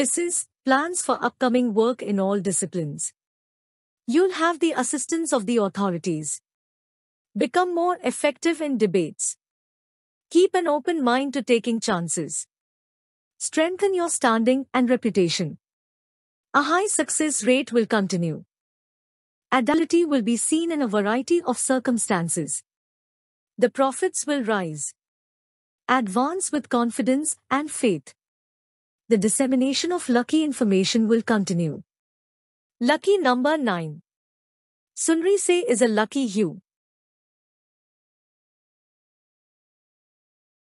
Pisces, plans for upcoming work in all disciplines. You'll have the assistance of the authorities. Become more effective in debates. Keep an open mind to taking chances. Strengthen your standing and reputation. A high success rate will continue. Adaptability will be seen in a variety of circumstances. The profits will rise. Advance with confidence and faith. The dissemination of lucky information will continue. Lucky number 9. Sunri Se is a lucky hue.